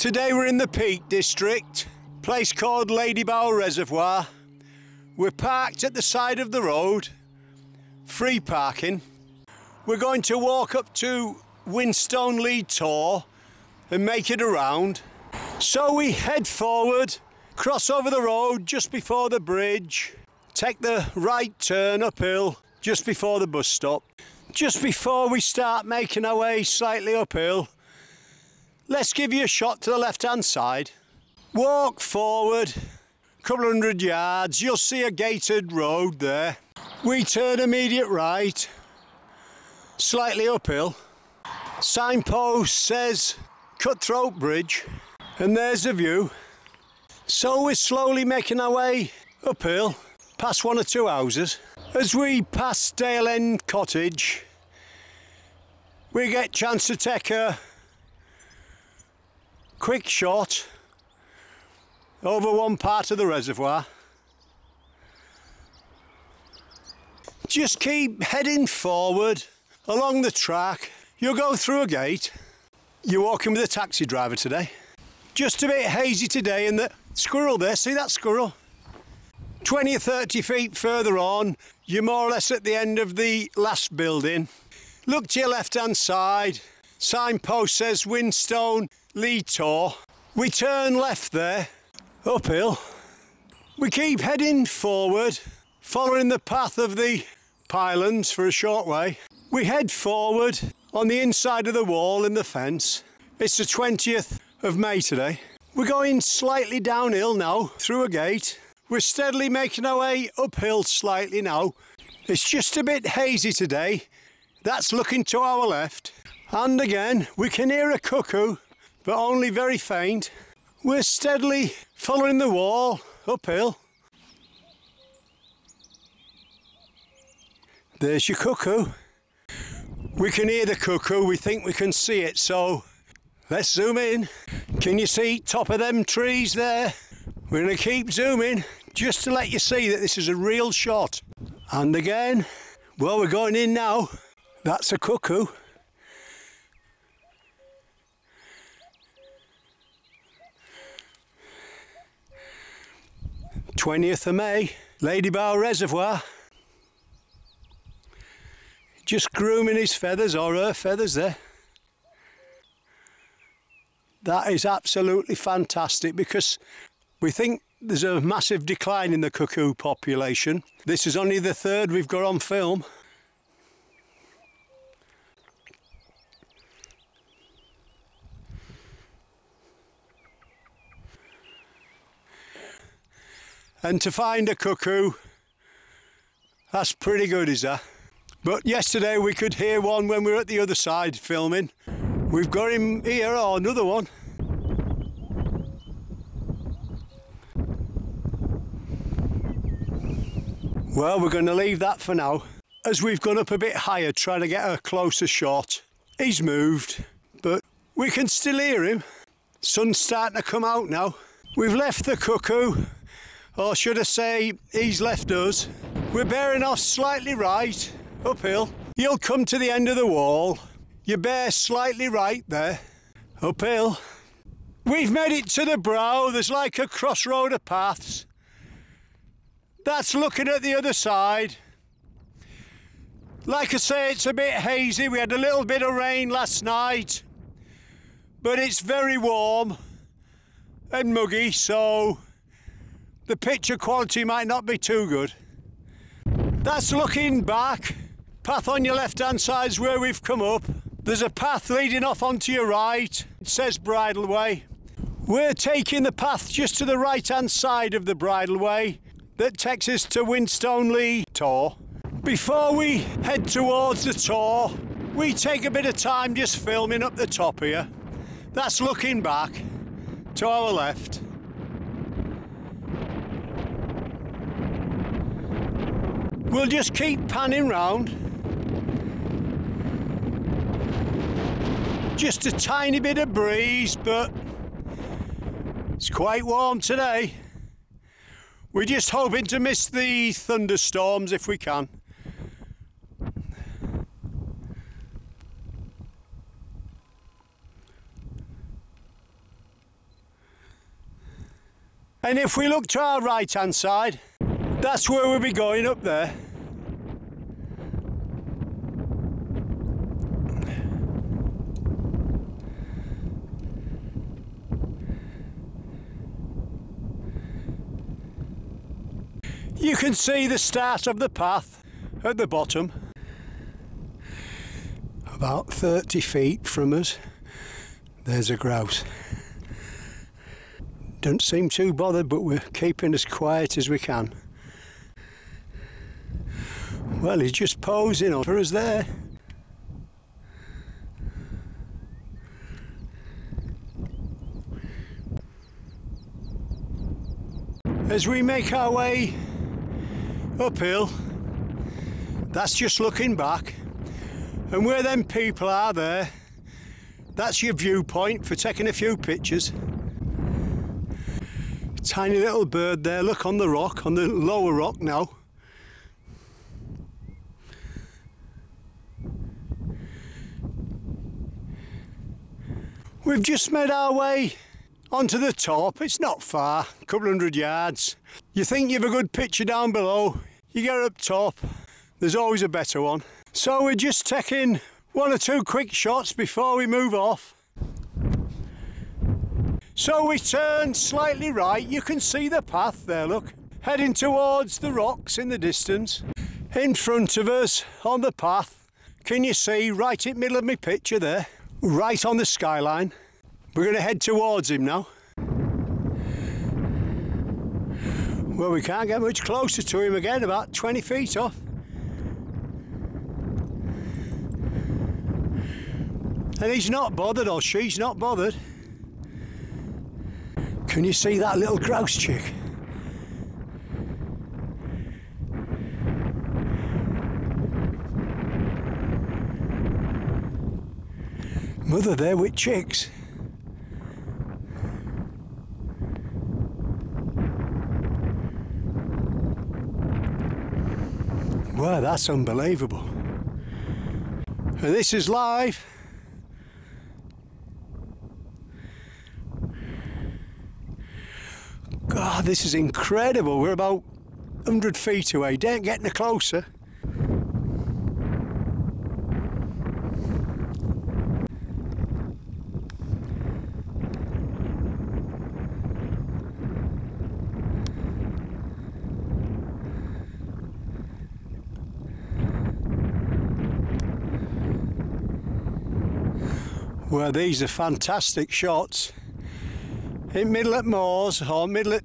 Today we're in the Peak District, place called Ladybower Reservoir. We're parked at the side of the road, free parking. We're going to walk up to Whinstone Lee Tor and make it around. So we head forward, cross over the road just before the bridge, take the right turn uphill just before the bus stop. Just before we start making our way slightly uphill, let's give you a shot to the left hand side. Walk forward, couple of hundred yards, you'll see a gated road there. We turn immediate right, slightly uphill. Signpost says Cutthroat Bridge, and there's the view. So we're slowly making our way uphill, past one or two houses. As we pass Dale End Cottage, we get chance to take a quick shot over one part of the reservoir. Just keep heading forward along the track. You'll go through a gate. You're walking with a taxi driver today. Just a bit hazy today, and the squirrel there, see that squirrel? 20 or 30 feet further on, you're more or less at the end of the last building. Look to your left hand side. Signpost says Whinstone Lee Tor. We turn left there, uphill. We keep heading forward, following the path of the pylons for a short way. We head forward on the inside of the wall in the fence. It's the 20th of May today. We're going slightly downhill now through a gate. We're steadily making our way uphill slightly now. It's just a bit hazy today. That's looking to our left. And again, we can hear a cuckoo, but only very faint. We're steadily following the wall uphill. There's your cuckoo. We can hear the cuckoo, we think we can see it, so let's zoom in. Can you see top of them trees there? We're going to keep zooming just to let you see that this is a real shot. And again, well, we're going in now. That's a cuckoo. Twentieth of May, Ladybower Reservoir. Just grooming his feathers or her feathers there. That is absolutely fantastic because we think there's a massive decline in the cuckoo population. This is only the third we've got on film. And to find a cuckoo, that's pretty good, is that? But yesterday we could hear one when we were at the other side filming. We've got him here, or another one. Well, we're going to leave that for now. As we've gone up a bit higher, trying to get a closer shot, he's moved, but we can still hear him. Sun's starting to come out now. We've left the cuckoo, or should I say, he's left us. We're bearing off slightly right, uphill. You'll come to the end of the wall. You bear slightly right there, uphill. We've made it to the brow. There's like a crossroad of paths. That's looking at the other side. Like I say, it's a bit hazy. We had a little bit of rain last night, but it's very warm and muggy, so the picture quality might not be too good. That's looking back. Path on your left hand side is where we've come up. There's a path leading off onto your right. It says Bridleway. We're taking the path just to the right hand side of the Bridleway that takes us to Whinstone Lee Tor. Before we head towards the Tor, we take a bit of time just filming up the top here. That's looking back to our left. We'll just keep panning round. Just a tiny bit of breeze, but it's quite warm today. We're just hoping to miss the thunderstorms if we can. And if we look to our right hand side, that's where we'll be going up there. You can see the start of the path at the bottom. About 30 feet from us, there's a grouse. Don't seem too bothered, but we're keeping as quiet as we can. Well, he's just posing for us there. As we make our way uphill, that's just looking back. And where them people are there, that's your viewpoint for taking a few pictures. Tiny little bird there, look on the rock, on the lower rock now. We've just made our way onto the top. It's not far, a couple hundred yards. You think you've a good picture down below, you get up top, there's always a better one. So we're just taking one or two quick shots before we move off. So we turn slightly right, you can see the path there, look, heading towards the rocks in the distance. In front of us on the path, can you see right in the middle of my picture there, right on the skyline. We're going to head towards him now. Well, we can't get much closer to him again, about 20 feet off. And he's not bothered, or she's not bothered. Can you see that little grouse chick? Mother there with chicks. Wow, that's unbelievable. This is live. God, this is incredible. We're about 100 feet away. Don't get any closer. These are fantastic shots. In middle at Moors, or middle at,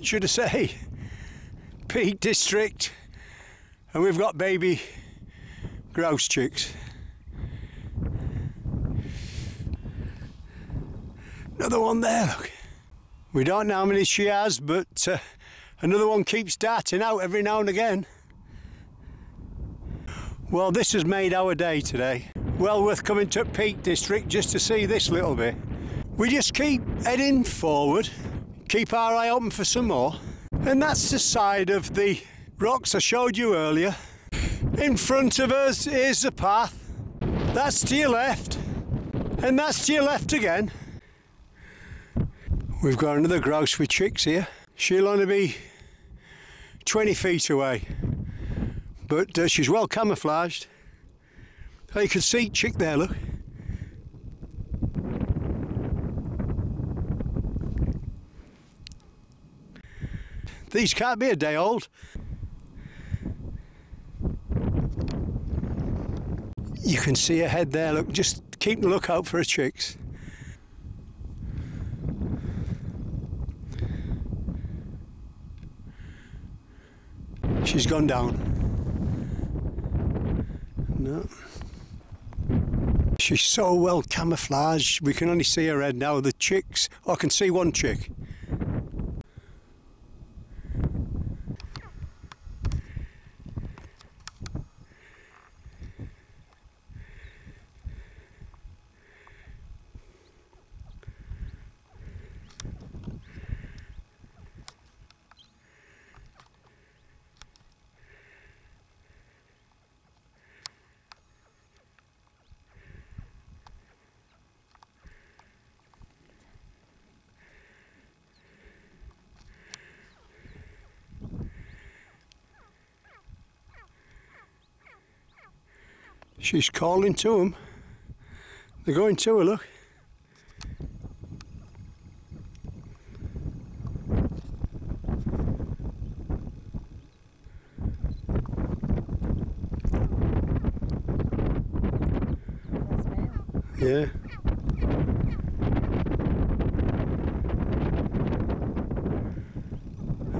should I say, Peak District, and we've got baby grouse chicks. Another one there, look. We don't know how many she has, but uh, another one keeps darting out every now and again. Well, this has made our day today well worth coming to Peak District just to see this little bit. We just keep heading forward, keep our eye open for some more, and that's the side of the rocks I showed you earlier. In front of us is the path. That's to your left, and that's to your left again. We've got another grouse with chicks here. She'll only be 20 feet away, but uh, she's well camouflaged. You can see chick there, look. These can't be a day old. You can see a head there, look, just keep the lookout for her chicks. She's gone down. No. She's so well camouflaged, we can only see her head now. The chicks, I can see one chick. She's calling to them. They're going to her, look. Yeah.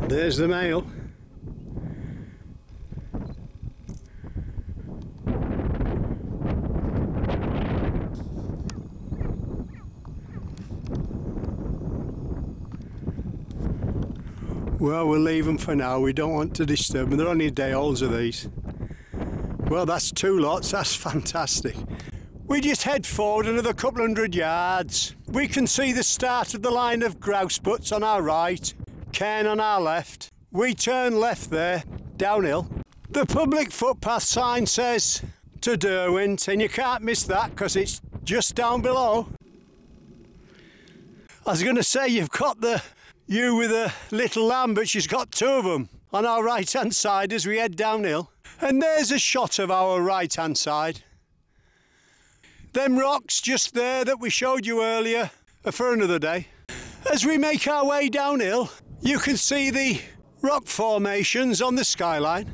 There's the male. Well, we'll leave them for now. We don't want to disturb them. They're only day olds of these. Well, that's two lots. That's fantastic. We just head forward another couple hundred yards. We can see the start of the line of grouse butts on our right, cairn on our left. We turn left there, downhill. The public footpath sign says to Derwent, and you can't miss that because it's just down below. I was going to say, you've got the you with a little lamb, but she's got two of them on our right hand side as we head downhill. And there's a shot of our right hand side. Them rocks just there that we showed you earlier are for another day. As we make our way downhill, you can see the rock formations on the skyline.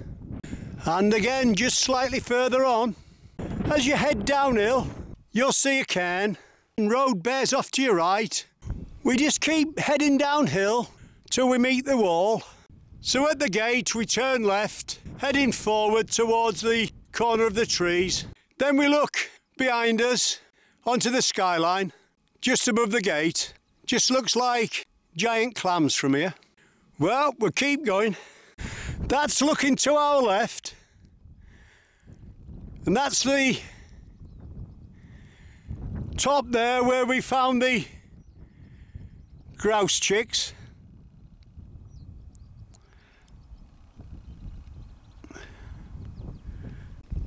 And again, just slightly further on, as you head downhill, you'll see a cairn. Road bears off to your right, we just keep heading downhill till we meet the wall. So at the gate we turn left, heading forward towards the corner of the trees. Then we look behind us onto the skyline, just above the gate. Just looks like giant clams from here. Well, we'll keep going. That's looking to our left. And that's the top there where we found the grouse chicks.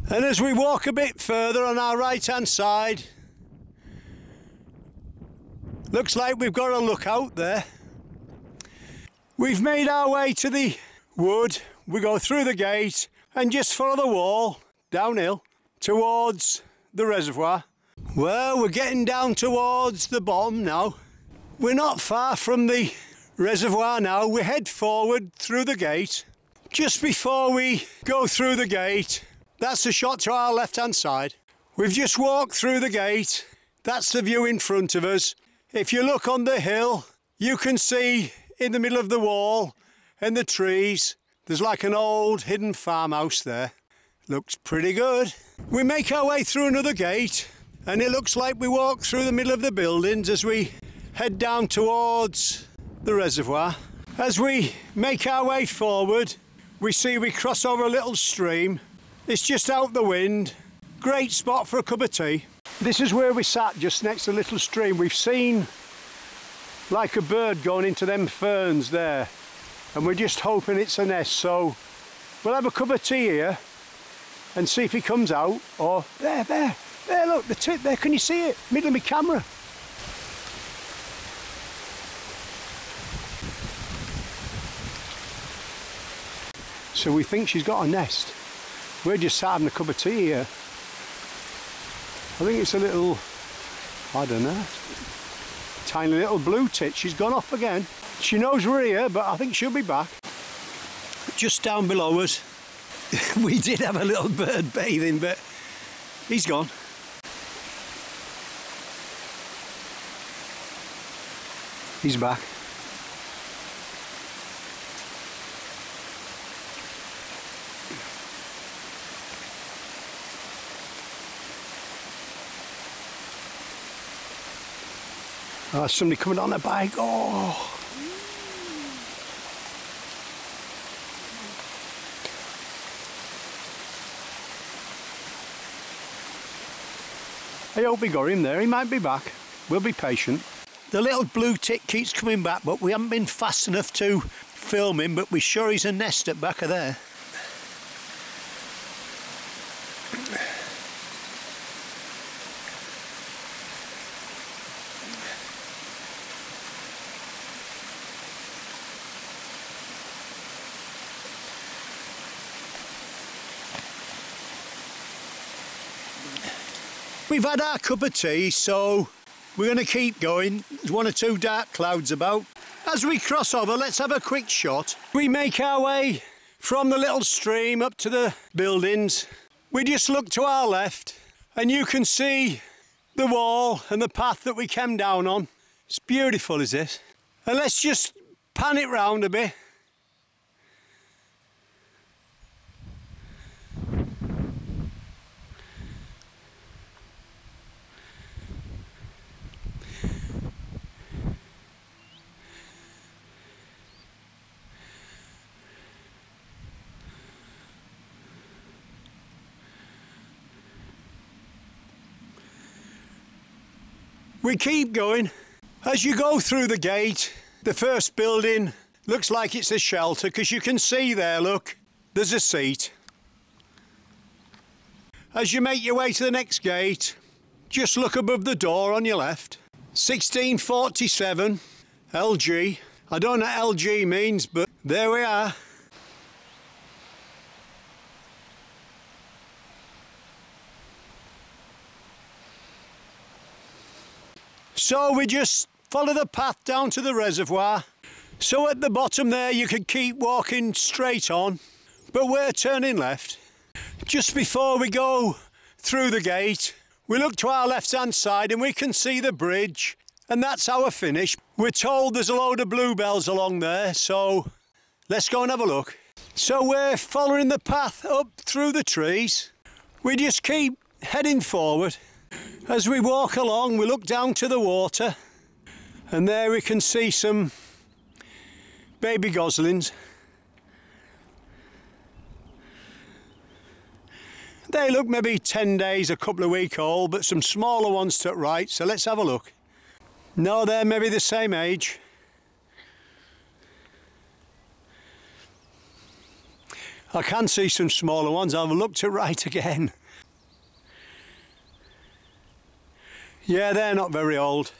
And as we walk a bit further on our right hand side, looks like we've got a lookout there. We've made our way to the wood. We go through the gate and just follow the wall downhill towards the reservoir. Well, we're getting down towards the bottom now. We're not far from the reservoir now. We head forward through the gate. Just before we go through the gate, that's a shot to our left hand side. We've just walked through the gate. That's the view in front of us. If you look on the hill, you can see in the middle of the wall and the trees, there's like an old hidden farmhouse there. Looks pretty good. We make our way through another gate and it looks like we walk through the middle of the buildings as we head down towards the reservoir. As we make our way forward, we see we cross over a little stream. It's just out the wind. Great spot for a cup of tea. This is where we sat, just next to the little stream. We've seen like a bird going into them ferns there. And we're just hoping it's a nest. So we'll have a cup of tea here and see if he comes out. Or there, there, there, look, the tip there. Can you see it? Middle of my camera. So we think she's got a nest. We're just sat having a cup of tea here. I think it's a little, I don't know, tiny little blue tit. She's gone off again. She knows we're here, but I think she'll be back. Just down below us, we did have a little bird bathing, but he's gone. He's back. Oh, somebody coming on a bike. Oh. I hope we got him there. He might be back. We'll be patient. The little blue tick keeps coming back, but we haven't been fast enough to film him, but we're sure he's a nest at back of there. We've had our cup of tea, so we're going to keep going. There's one or two dark clouds about. As we cross over, let's have a quick shot. We make our way from the little stream up to the buildings. We just look to our left and you can see the wall and the path that we came down on. It's beautiful, is it? And let's just pan it round a bit. We keep going. As you go through the gate, the first building looks like it's a shelter because you can see there, look, there's a seat. As you make your way to the next gate, just look above the door on your left. 1647 LG. I don't know what LG means, but there we are. So we just follow the path down to the reservoir. So at the bottom there you can keep walking straight on, but we're turning left. Just before we go through the gate, we look to our left hand side and we can see the bridge and that's our finish. We're told there's a load of bluebells along there, so let's go and have a look. So we're following the path up through the trees. We just keep heading forward. As we walk along, we look down to the water, and there we can see some baby goslings. They look maybe 10 days, a couple of week old, but some smaller ones to right, so let's have a look. No, they're maybe the same age. I can see some smaller ones, I've looked to right again. Yeah, they're not very old.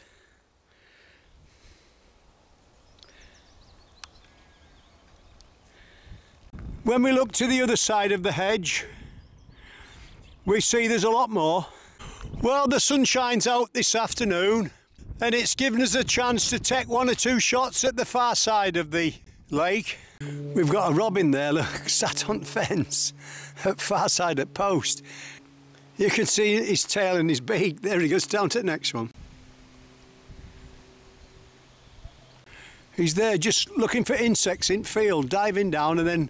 When we look to the other side of the hedge, we see there's a lot more. Well, the sun shines out this afternoon and it's given us a chance to take one or two shots at the far side of the lake. We've got a robin there, look, sat on the fence at far side at post. You can see his tail and his beak. There he goes down to the next one. He's there just looking for insects in field, diving down and then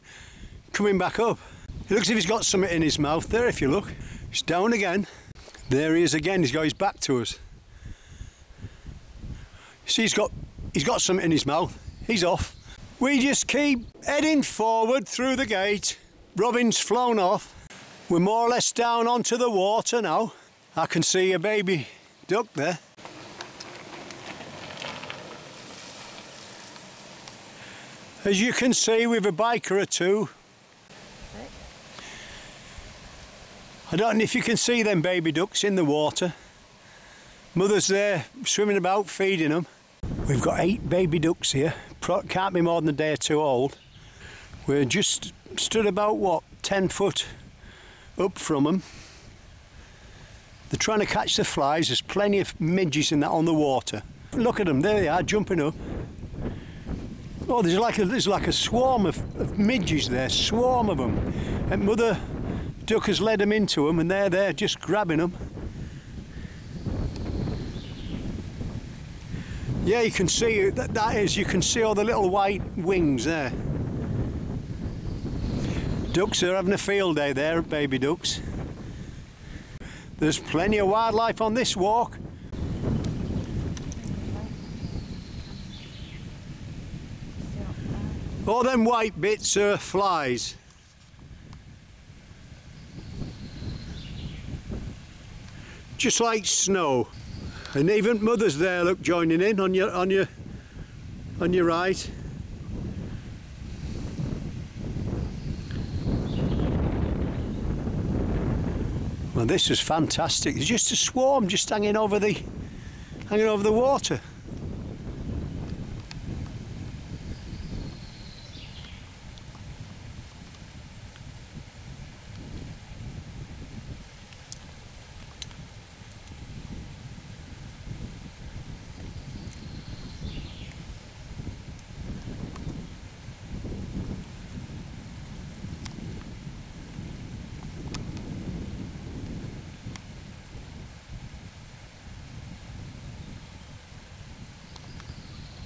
coming back up. He looks as if he's got something in his mouth there, if you look. He's down again. There he is again, he's got his back to us. See, he's got, he's got something in his mouth. He's off. We just keep heading forward through the gate. Robin's flown off. We're more or less down onto the water now. I can see a baby duck there. As you can see, we've a biker or two. I don't know if you can see them baby ducks in the water. Mother's there swimming about, feeding them. We've got eight baby ducks here. Can't be more than a day or two old. We're just stood about, what, 10 foot up from them. They're trying to catch the flies. There's plenty of midges in that on the water. Look at them, there they are, jumping up. Oh, there's like a, there's like a swarm of, of midges there, swarm of them. And Mother Duck has led them into them and they're there just grabbing them. Yeah, you can see, that, that is, you can see all the little white wings there. Ducks are having a field day there, baby ducks. There's plenty of wildlife on this walk. All them white bits are flies. Just like snow. And even mothers there look joining in on your on your on your right. This is fantastic. There's just a swarm just hanging over the hanging over the water.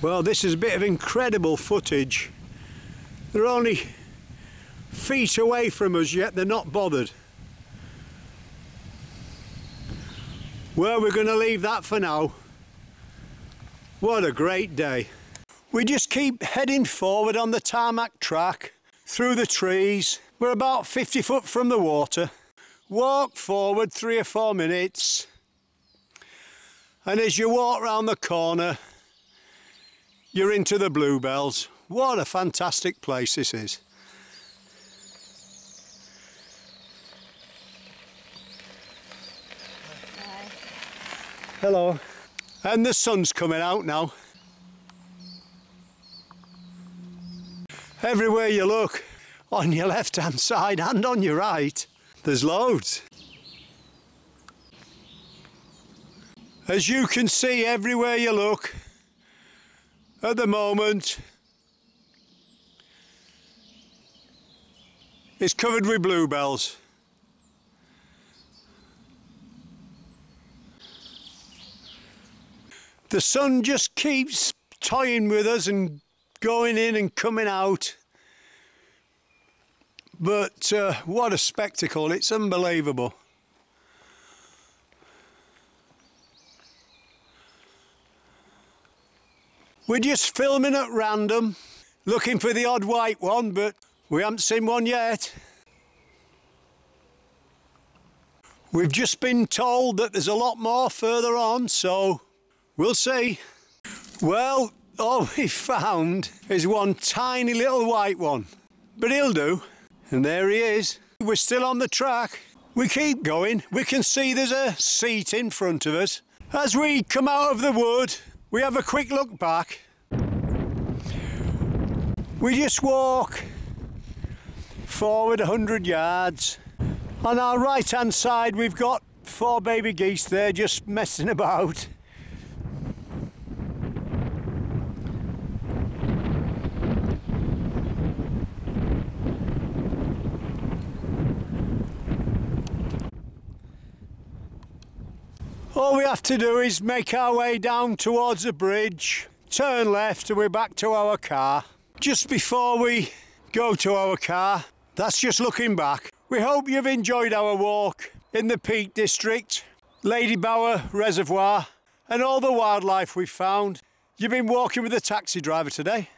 Well, this is a bit of incredible footage. They're only feet away from us yet they're not bothered. Well, we're going to leave that for now. What a great day. We just keep heading forward on the tarmac track, through the trees. We're about 50 foot from the water. Walk forward three or four minutes. And as you walk round the corner, you're into the Bluebells. What a fantastic place this is. Hello. And the sun's coming out now. Everywhere you look, on your left hand side and on your right, there's loads. As you can see everywhere you look, at the moment, it's covered with bluebells. The sun just keeps toying with us and going in and coming out. But uh, what a spectacle, it's unbelievable. We're just filming at random, looking for the odd white one, but we haven't seen one yet. We've just been told that there's a lot more further on, so We'll see. Well, all we found is one tiny little white one. But he'll do. And there he is. We're still on the track. We keep going. We can see there's a seat in front of us. As we come out of the wood, we have a quick look back. We just walk forward 100 yards. On our right hand side, we've got four baby geese there just messing about. Have to do is make our way down towards the bridge, turn left and we're back to our car. Just before we go to our car, that's just looking back. We hope you've enjoyed our walk in the Peak District, Ladybower Reservoir and all the wildlife we've found. You've been walking with a taxi driver today.